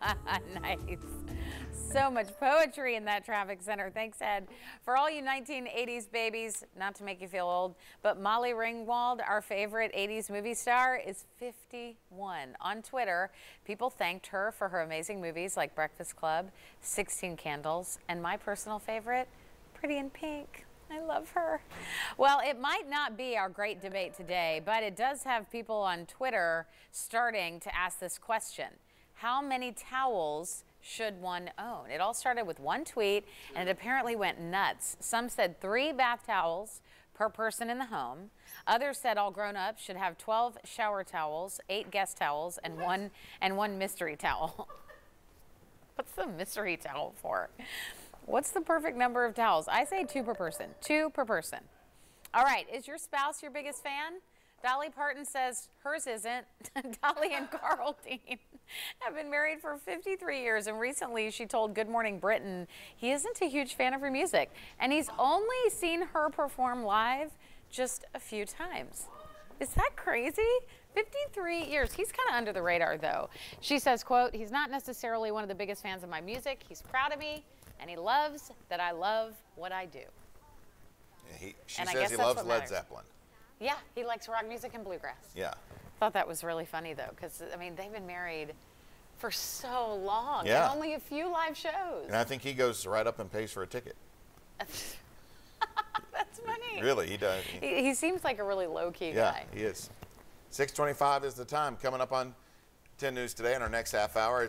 nice. So much poetry in that traffic center. Thanks, Ed. For all you 1980s babies, not to make you feel old, but Molly Ringwald, our favorite 80s movie star, is 51. On Twitter, people thanked her for her amazing movies like Breakfast Club, 16 Candles, and my personal favorite, Pretty in Pink. I love her. Well, it might not be our great debate today, but it does have people on Twitter starting to ask this question. How many towels should one own? It all started with one tweet and it apparently went nuts. Some said three bath towels per person in the home. Others said all grown-ups should have 12 shower towels, eight guest towels, and one and one mystery towel. What's the mystery towel for? What's the perfect number of towels? I say two per person. Two per person. All right, is your spouse your biggest fan? Dolly Parton says hers isn't. Dolly and Carl Dean have been married for 53 years, and recently she told Good Morning Britain he isn't a huge fan of her music, and he's only seen her perform live just a few times. Is that crazy? 53 years. He's kind of under the radar, though. She says, quote, he's not necessarily one of the biggest fans of my music. He's proud of me, and he loves that I love what I do. He, she And I says guess he that's loves what Led matters. Zeppelin. Yeah, he likes rock music and bluegrass. Yeah. Thought that was really funny though, because I mean they've been married for so long. Yeah. And only a few live shows. And I think he goes right up and pays for a ticket. That's funny. Really, he does. He- He, seems like a really low key yeah, guy. he is. 625 is the time. Coming up on 10 News today in our next half hour.